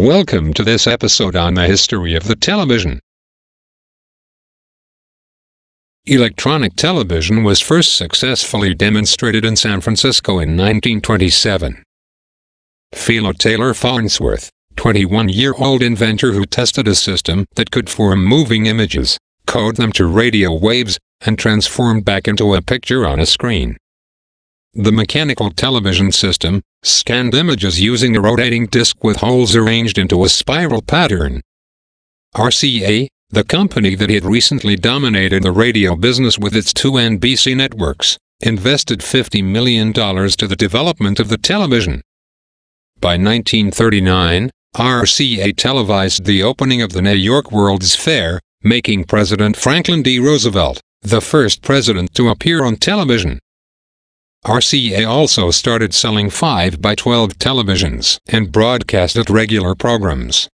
Welcome to this episode on the history of the television. Electronic television was first successfully demonstrated in San Francisco in 1927. Philo Taylor Farnsworth, 21-year-old inventor who tested a system that could form moving images, code them to radio waves, and transform back into a picture on a screen. The mechanical television system scanned images using a rotating disc with holes arranged into a spiral pattern. RCA, the company that had recently dominated the radio business with its two NBC networks, invested $50 million to the development of the television. By 1939, RCA televised the opening of the New York World's Fair, making President Franklin D. Roosevelt the first president to appear on television. RCA also started selling 5 by 12 televisions and broadcasted regular programs.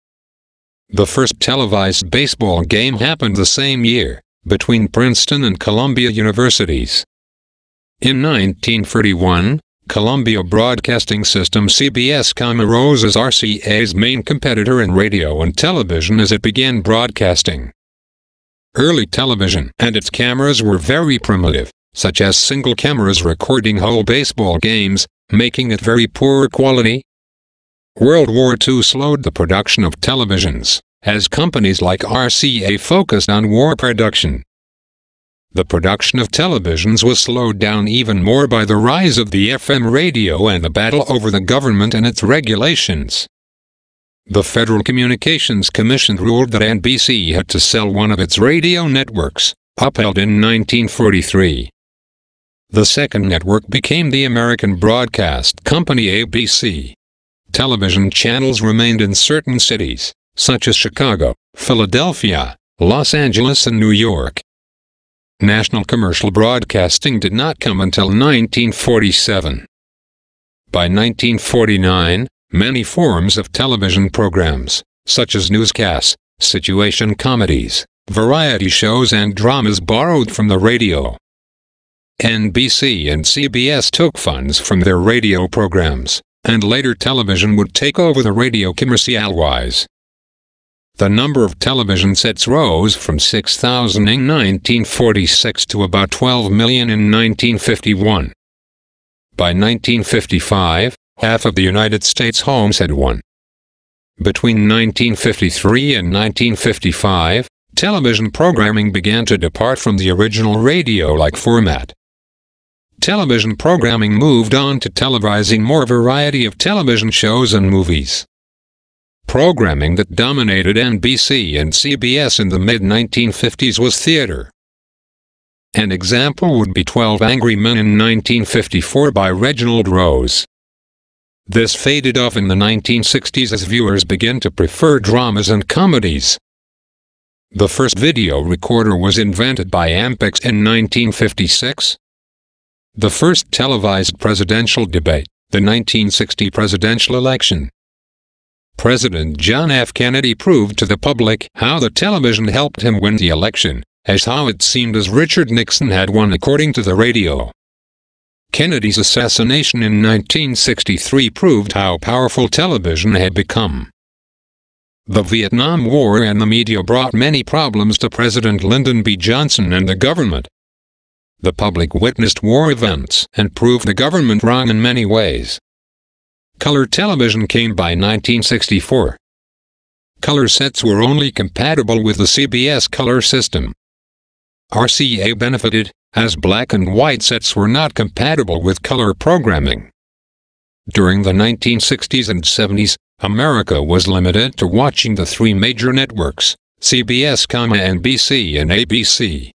The first televised baseball game happened the same year, between Princeton and Columbia Universities. In 1931, Columbia Broadcasting System CBS-Com arose as RCA's main competitor in radio and television as it began broadcasting. Early television and its cameras were very primitive such as single cameras recording whole baseball games, making it very poor quality. World War II slowed the production of televisions, as companies like RCA focused on war production. The production of televisions was slowed down even more by the rise of the FM radio and the battle over the government and its regulations. The Federal Communications Commission ruled that NBC had to sell one of its radio networks, upheld in 1943. The second network became the American broadcast company ABC. Television channels remained in certain cities, such as Chicago, Philadelphia, Los Angeles and New York. National commercial broadcasting did not come until 1947. By 1949, many forms of television programs, such as newscasts, situation comedies, variety shows and dramas borrowed from the radio. NBC and CBS took funds from their radio programs, and later television would take over the radio commercial-wise. The number of television sets rose from 6,000 in 1946 to about 12 million in 1951. By 1955, half of the United States homes had one. Between 1953 and 1955, television programming began to depart from the original radio-like format television programming moved on to televising more variety of television shows and movies. Programming that dominated NBC and CBS in the mid-1950s was theater. An example would be 12 Angry Men in 1954 by Reginald Rose. This faded off in the 1960s as viewers began to prefer dramas and comedies. The first video recorder was invented by Ampex in 1956. The first televised presidential debate, the 1960 presidential election. President John F. Kennedy proved to the public how the television helped him win the election, as how it seemed as Richard Nixon had won according to the radio. Kennedy's assassination in 1963 proved how powerful television had become. The Vietnam War and the media brought many problems to President Lyndon B. Johnson and the government. The public witnessed war events and proved the government wrong in many ways. Color television came by 1964. Color sets were only compatible with the CBS color system. RCA benefited, as black and white sets were not compatible with color programming. During the 1960s and 70s, America was limited to watching the three major networks, CBS, NBC and ABC.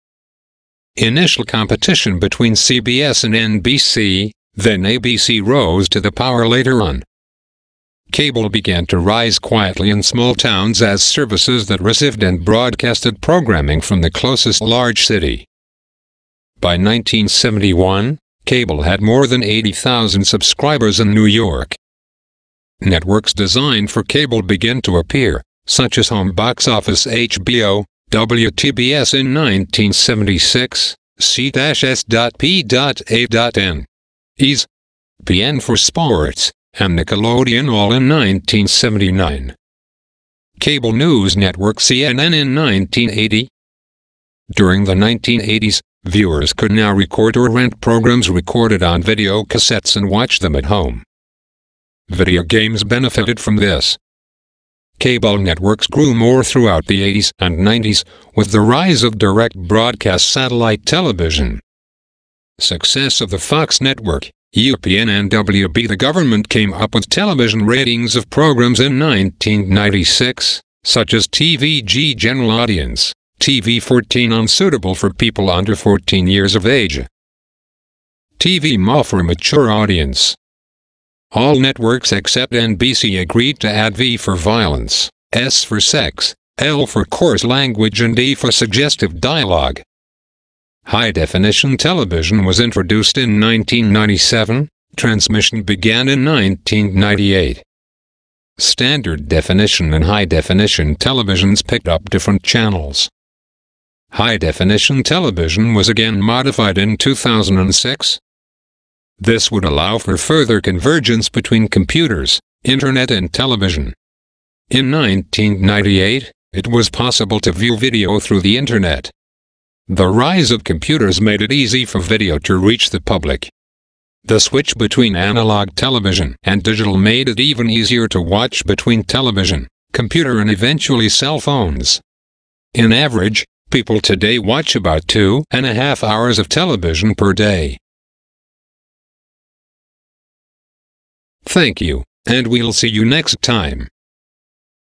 Initial competition between CBS and NBC, then ABC rose to the power later on. Cable began to rise quietly in small towns as services that received and broadcasted programming from the closest large city. By 1971, cable had more than 80,000 subscribers in New York. Networks designed for cable began to appear, such as Home Box Office HBO, WTBS in 1976, C-SPAN EASE, PN for Sports, and Nickelodeon all in 1979. cable news network CNN in 1980. During the 1980s, viewers could now record or rent programs recorded on video cassettes and watch them at home. Video games benefited from this. Cable networks grew more throughout the 80s and 90s with the rise of direct broadcast satellite television. Success of the Fox network, UPN and WB The government came up with television ratings of programs in 1996, such as TVG General Audience, TV 14 unsuitable for people under 14 years of age, TV MA for mature audience, all networks except NBC agreed to add V for violence, S for sex, L for coarse language and D for suggestive dialogue. High-definition television was introduced in 1997, transmission began in 1998. Standard definition and high-definition televisions picked up different channels. High-definition television was again modified in 2006, this would allow for further convergence between computers, internet and television. In 1998, it was possible to view video through the internet. The rise of computers made it easy for video to reach the public. The switch between analog television and digital made it even easier to watch between television, computer and eventually cell phones. In average, people today watch about two and a half hours of television per day. Thank you, and we'll see you next time.